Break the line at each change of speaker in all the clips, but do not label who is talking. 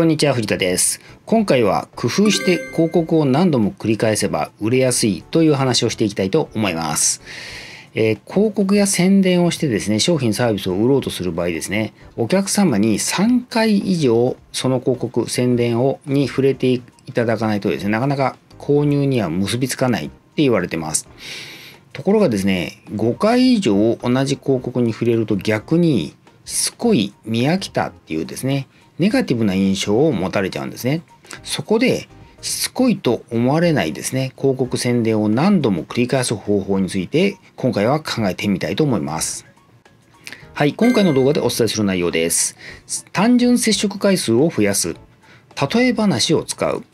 こんにちは藤田です。今回は工夫して広告を何度も繰り返せば売れやすいという話をしていきたいと思います。えー、広告や宣伝をしてですね商品サービスを売ろうとする場合ですねお客様に3回以上その広告宣伝をに触れていただかないとですねなかなか購入には結びつかないって言われてます。ところがですね5回以上同じ広告に触れると逆にしつこい見飽きたっていうですねネガティブな印象を持たれちゃうんですね。そこでしつこいと思われないですね広告宣伝を何度も繰り返す方法について今回は考えてみたいと思います。はい、今回の動画でお伝えする内容です。単純接触回数を増やす。例え話を使う。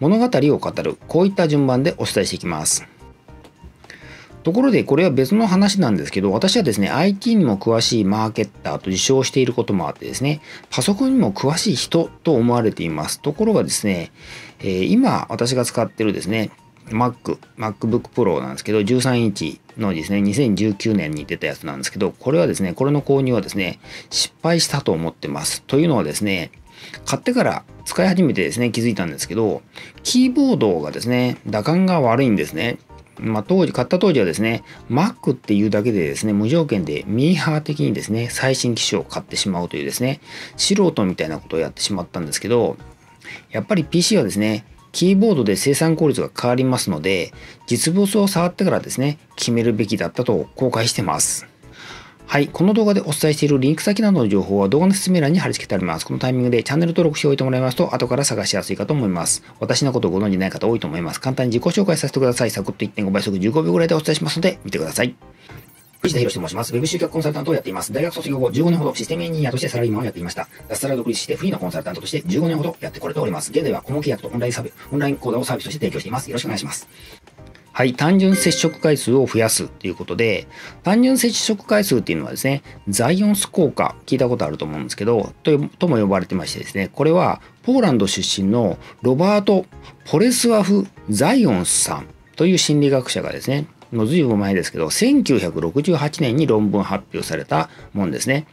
物語を語る。こういった順番でお伝えしていきます。ところでこれは別の話なんですけど私はですね IT にも詳しいマーケッターと自称していることもあってですねパソコンにも詳しい人と思われていますところがですね、えー、今私が使ってるですね Mac、MacBook Pro なんですけど、13インチのですね、2019年に出たやつなんですけど、これはですね、これの購入はですね、失敗したと思ってます。というのはですね、買ってから使い始めてですね、気づいたんですけど、キーボードがですね、打感が悪いんですね。まあ、当時、買った当時はですね、Mac っていうだけでですね、無条件でミーハー的にですね、最新機種を買ってしまうというですね、素人みたいなことをやってしまったんですけど、やっぱり PC はですね、キーボードで生産効率が変わりますので、実物を触ってからですね、決めるべきだったと後悔してます。はい。この動画でお伝えしているリンク先などの情報は動画の説明欄に貼り付けてあります。このタイミングでチャンネル登録しておいてもらいますと、後から探しやすいかと思います。私のことをご存じない方多いと思います。簡単に自己紹介させてください。サクッと1.5倍速15秒ぐらいでお伝えしますので、見てください。藤田博と申します。ウェブ集客コンサルタントをやっています。大学卒業後15年ほどシステムエンジニアとしてサラリーマンをやっていました。脱サラ独立してフリーのコンサルタントとして15年ほどやってこれております。現在は顧問契約とオンラインサービス、オンライン講座をサービスとして提供しています。よろしくお願いします。はい、単純接触回数を増やすということで、単純接触回数っていうのはですね、ザイオンス効果、聞いたことあると思うんですけど、ととも呼ばれてましてですね、これはポーランド出身のロバート・ポレスワフ・ザイオンスさんという心理学者がですね、もう随分前ですけど、1968年に論文発表されたもんですね。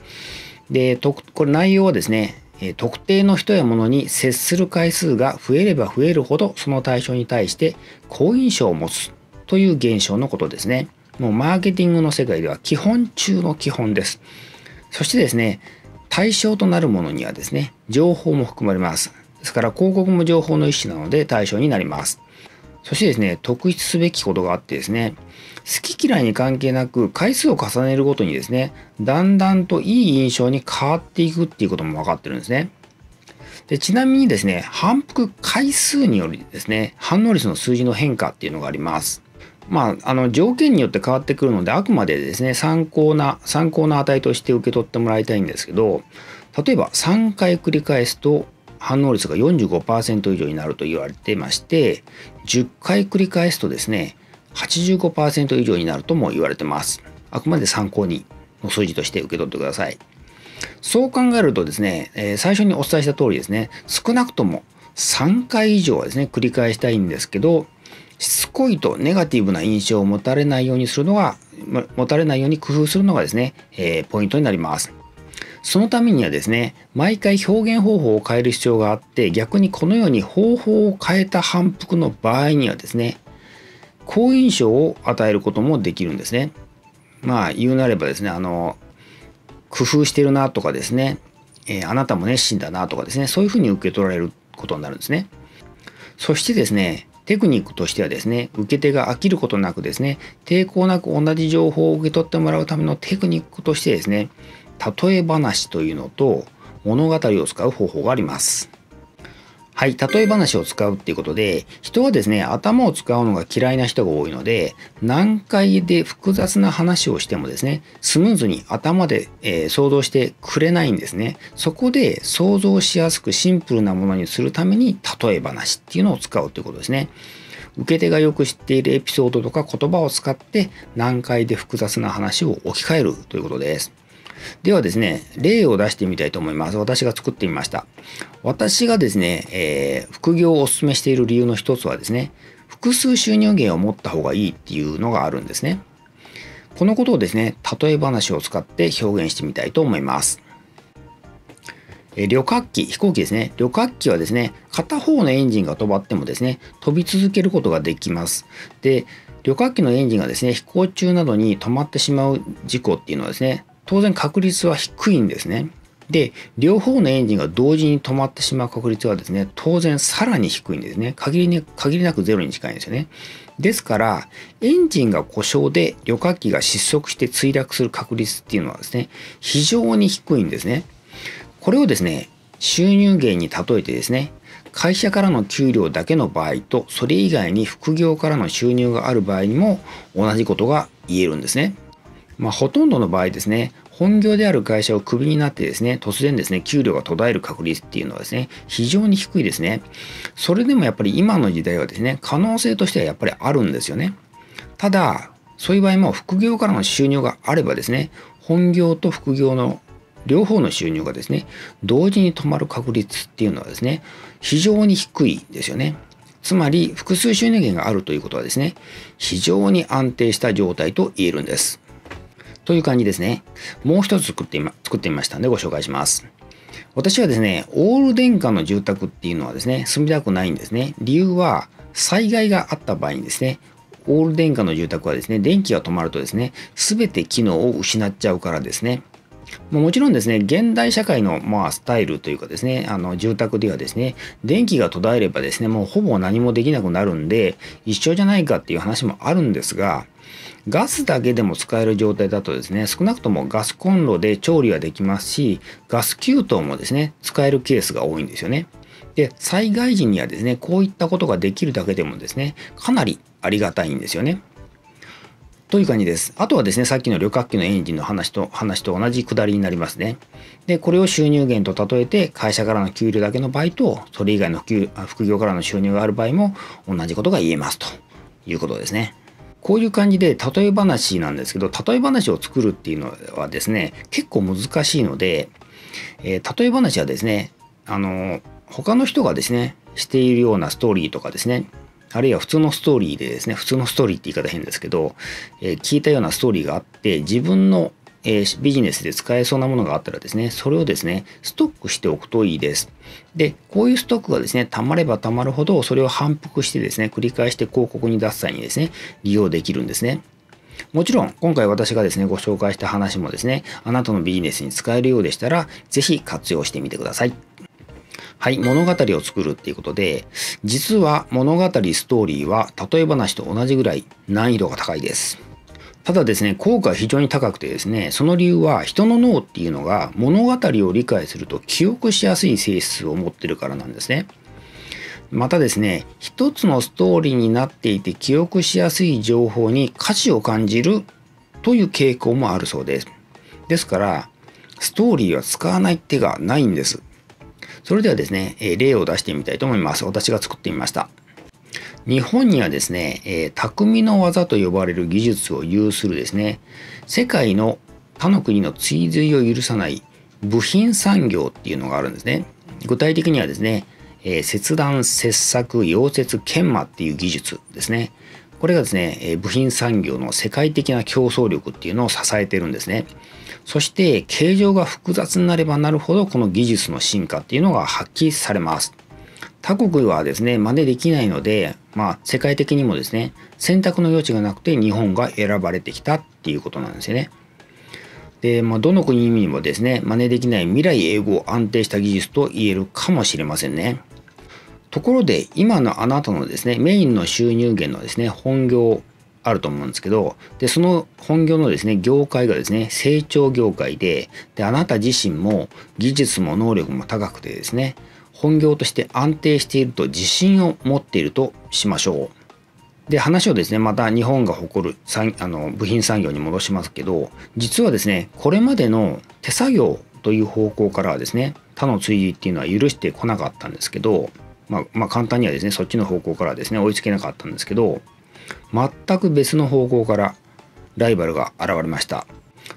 で、とこれ内容はですね、特定の人や物に接する回数が増えれば増えるほどその対象に対して好印象を持つという現象のことですね。もうマーケティングの世界では基本中の基本です。そしてですね、対象となるものにはですね、情報も含まれます。ですから広告も情報の一種なので対象になります。そしてですね、特筆すべきことがあってですね、好き嫌いに関係なく回数を重ねるごとにですね、だんだんといい印象に変わっていくっていうことも分かってるんですね。でちなみにですね、反復回数によりですね、反応率の数字の変化っていうのがあります。まあ、あの条件によって変わってくるのであくまでですね参考な参考な値として受け取ってもらいたいんですけど例えば3回繰り返すと反応率が45%以上になると言われてまして10回繰り返すとですね85%以上になるとも言われてます。あくまで参考にの数字として受け取ってください。そう考えるとですね、えー、最初にお伝えした通りですね少なくとも3回以上はですね繰り返したいんですけどしつこいとネガティブな印象を持たれないようにするのが、持たれないように工夫するのがですね、えー、ポイントになります。そのためにはですね、毎回表現方法を変える必要があって、逆にこのように方法を変えた反復の場合にはですね、好印象を与えることもできるんですね。まあ言うなればですね、あの、工夫してるなとかですね、えー、あなたも熱心だなとかですね、そういうふうに受け取られることになるんですね。そしてですね、テクニックとしてはですね、受け手が飽きることなくですね、抵抗なく同じ情報を受け取ってもらうためのテクニックとしてですね、例え話というのと物語を使う方法があります。はい、例え話を使うっていうことで、人はですね、頭を使うのが嫌いな人が多いので、難解で複雑な話をしてもですね、スムーズに頭で、えー、想像してくれないんですね。そこで想像しやすくシンプルなものにするために、例え話っていうのを使うということですね。受け手がよく知っているエピソードとか言葉を使って難解で複雑な話を置き換えるということです。ではですね、例を出してみたいと思います。私が作ってみました。私がですね、えー、副業をお勧めしている理由の一つはですね、複数収入源を持った方がいいっていうのがあるんですね。このことをですね、例え話を使って表現してみたいと思います。え旅客機、飛行機ですね。旅客機はですね、片方のエンジンが止まってもですね、飛び続けることができます。で、旅客機のエンジンがですね、飛行中などに止まってしまう事故っていうのはですね、当然確率は低いんですね。で、両方のエンジンが同時に止まってしまう確率はですね、当然さらに低いんですね。限り,、ね、限りなくゼロに近いんですよね。ですから、エンジンが故障で旅客機が失速して墜落する確率っていうのはですね、非常に低いんですね。これをですね、収入源に例えてですね、会社からの給料だけの場合と、それ以外に副業からの収入がある場合にも同じことが言えるんですね。まあ、ほとんどの場合ですね、本業である会社をクビになってですね、突然ですね、給料が途絶える確率っていうのはですね、非常に低いですね。それでもやっぱり今の時代はですね、可能性としてはやっぱりあるんですよね。ただ、そういう場合も副業からの収入があればですね、本業と副業の両方の収入がですね、同時に止まる確率っていうのはですね、非常に低いですよね。つまり、複数収入源があるということはですね、非常に安定した状態と言えるんです。という感じですね。もう一つ作ってみ作ってみましたんでご紹介します。私はですね、オール電化の住宅っていうのはですね、住みたくないんですね。理由は、災害があった場合にですね、オール電化の住宅はですね、電気が止まるとですね、すべて機能を失っちゃうからですね。もちろんですね、現代社会のまあスタイルというかですね、あの住宅ではですね、電気が途絶えればですね、もうほぼ何もできなくなるんで、一緒じゃないかっていう話もあるんですが、ガスだけでも使える状態だとですね、少なくともガスコンロで調理はできますし、ガス給湯もですね、使えるケースが多いんですよね。で、災害時にはですね、こういったことができるだけでもですね、かなりありがたいんですよね。という感じです。あとはですね、さっきの旅客機のエンジンの話と話と同じくだりになりますね。で、これを収入源と例えて、会社からの給料だけの場合と、それ以外の副業からの収入がある場合も同じことが言えますということですね。こういう感じで例え話なんですけど例え話を作るっていうのはですね結構難しいので、えー、例え話はですねあの他の人がですねしているようなストーリーとかですねあるいは普通のストーリーでですね普通のストーリーって言い方変ですけど、えー、聞いたようなストーリーがあって自分のえー、ビジネスで使えそうなものがあったらですね、それをですね、ストックしておくといいです。で、こういうストックがですね、溜まれば溜まるほど、それを反復してですね、繰り返して広告に出す際にですね、利用できるんですね。もちろん、今回私がですね、ご紹介した話もですね、あなたのビジネスに使えるようでしたら、ぜひ活用してみてください。はい、物語を作るっていうことで、実は物語ストーリーは例え話と同じぐらい難易度が高いです。ただですね、効果は非常に高くてですね、その理由は人の脳っていうのが物語を理解すると記憶しやすい性質を持ってるからなんですね。またですね、一つのストーリーになっていて記憶しやすい情報に価値を感じるという傾向もあるそうです。ですから、ストーリーは使わない手がないんです。それではですね、例を出してみたいと思います。私が作ってみました。日本にはですね、えー、匠の技と呼ばれる技術を有するですね、世界の他の国の追随を許さない部品産業っていうのがあるんですね。具体的にはですね、えー、切断、切削、溶接、研磨っていう技術ですね。これがですね、えー、部品産業の世界的な競争力っていうのを支えてるんですね。そして形状が複雑になればなるほどこの技術の進化っていうのが発揮されます。他国はですね、真似できないので、まあ、世界的にもですね、選択の余地がなくて日本が選ばれてきたっていうことなんですよね。で、まあ、どの国にもですね、真似できない未来英語を安定した技術と言えるかもしれませんね。ところで、今のあなたのですね、メインの収入源のですね、本業あると思うんですけど、で、その本業のですね、業界がですね、成長業界で、で、あなた自身も技術も能力も高くてですね、本業として安定していると自信を持っているとしましょう。で話をですねまた日本が誇るあの部品産業に戻しますけど実はですねこれまでの手作業という方向からはですね他の追随っていうのは許してこなかったんですけど、まあ、まあ簡単にはですねそっちの方向からですね追いつけなかったんですけど全く別の方向からライバルが現れました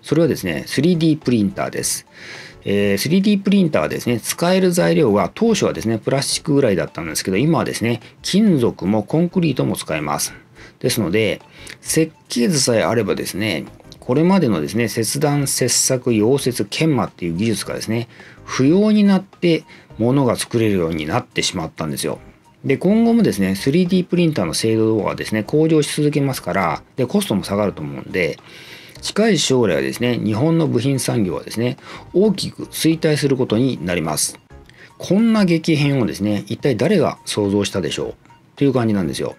それはですね 3D プリンターですえ、3D プリンターですね、使える材料は当初はですね、プラスチックぐらいだったんですけど、今はですね、金属もコンクリートも使えます。ですので、設計図さえあればですね、これまでのですね、切断、切削、溶接、研磨っていう技術がですね、不要になって物が作れるようになってしまったんですよ。で今後もですね 3D プリンターの精度はですね向上し続けますからでコストも下がると思うんで近い将来はですね日本の部品産業はですね大きく衰退することになります。こんな激変をですね一体誰が想像したでしょう？という感じなんですよ。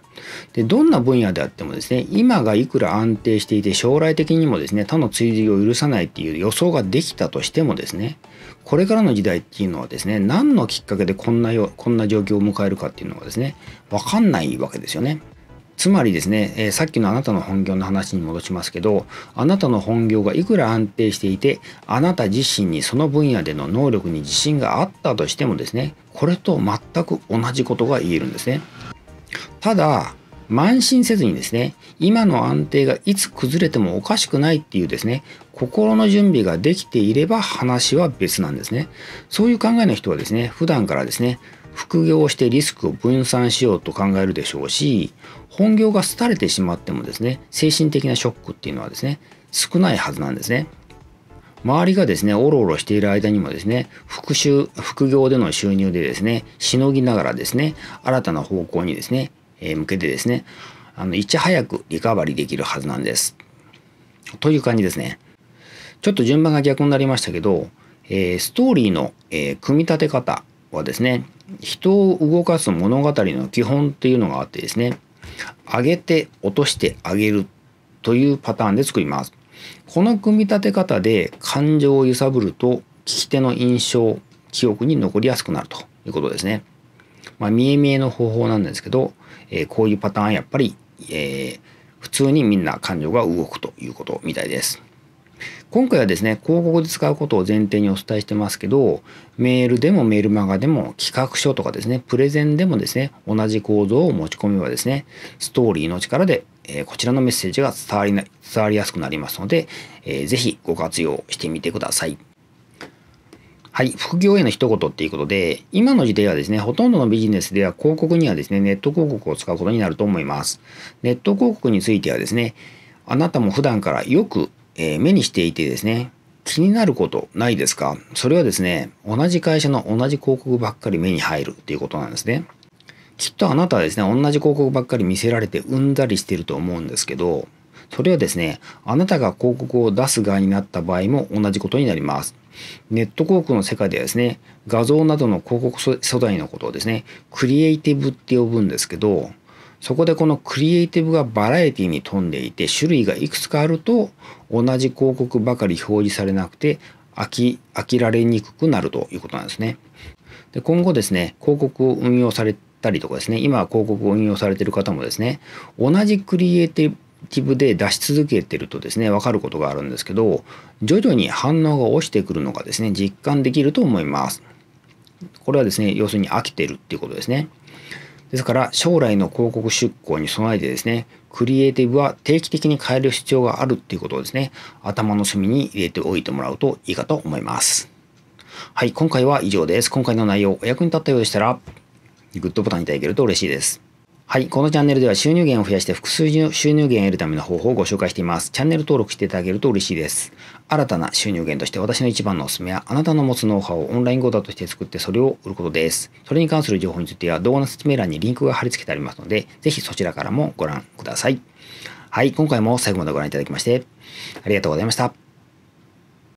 でどんな分野であってもですね今がいくら安定していて将来的にもですね他の追随を許さないっていう予想ができたとしてもですねこれからの時代っていうのはですね何のきっかけでこんなよこんな状況を迎えるかっていうのはですね分かんないわけですよね。つまりですね、えー、さっきのあなたの本業の話に戻しますけどあなたの本業がいくら安定していてあなた自身にその分野での能力に自信があったとしてもですねこれと全く同じことが言えるんですね。ただ慢心せずにですね今の安定がいつ崩れてもおかしくないっていうですね心の準備ができていれば話は別なんですねそういう考えの人はですね普段からですね副業をしてリスクを分散しようと考えるでしょうし本業が廃れてしまってもですね精神的なショックっていうのはですね少ないはずなんですね。周りがですねおろおろしている間にもですね復習副業での収入でですねしのぎながらですね新たな方向にですね、えー、向けてですねあのいち早くリカバリーできるはずなんです。という感じですね。ちょっと順番が逆になりましたけど、えー、ストーリーの、えー、組み立て方はですね人を動かす物語の基本っていうのがあってですね上げて落としてあげるというパターンで作ります。この組み立て方で感情を揺さぶると聞き手の印象記憶に残りやすくなるということですね。まあ、見え見えの方法なんですけど、えー、こういうパターンやっぱり、えー、普通にみんな感情が動くということみたいです。今回はですね、広告で使うことを前提にお伝えしてますけど、メールでもメールマガでも企画書とかですね、プレゼンでもですね、同じ構造を持ち込めばですね、ストーリーの力で、えー、こちらのメッセージが伝わりな伝わりやすくなりますので、えー、ぜひご活用してみてください。はい、副業への一言っていうことで、今の時代はですね、ほとんどのビジネスでは広告にはですね、ネット広告を使うことになると思います。ネット広告についてはですね、あなたも普段からよくえー、目にしていてですね、気になることないですか？それはですね、同じ会社の同じ広告ばっかり目に入るっていうことなんですね。きっとあなたはですね、同じ広告ばっかり見せられてうんざりしてると思うんですけど、それはですね、あなたが広告を出す側になった場合も同じことになります。ネット広告の世界ではですね、画像などの広告素材のことをですね、クリエイティブって呼ぶんですけど、そこでこのクリエイティブがバラエティに富んでいて種類がいくつかあると同じ広告ばかり表示されなくて飽き飽きられにくくなるということなんですね。で今後ですね広告を運用されたりとかですね今は広告を運用されている方もですね同じクリエイティブで出し続けてるとですね分かることがあるんですけど徐々に反応が落ちてくるのがですね実感できると思います。これはですね要するに飽きてるっていうことですね。ですから将来の広告出稿に備えてですね、クリエイティブは定期的に変える必要があるっていうことをですね、頭の隅に入れておいてもらうといいかと思います。はい、今回は以上です。今回の内容お役に立ったようでしたら、グッドボタンいただけると嬉しいです。はい。このチャンネルでは収入源を増やして複数収入源を得るための方法をご紹介しています。チャンネル登録していただけると嬉しいです。新たな収入源として私の一番のおすすめは、あなたの持つノウハウをオンライン講座として作ってそれを売ることです。それに関する情報については動画の説明欄にリンクが貼り付けてありますので、ぜひそちらからもご覧ください。はい。今回も最後までご覧いただきまして、ありがとうございました。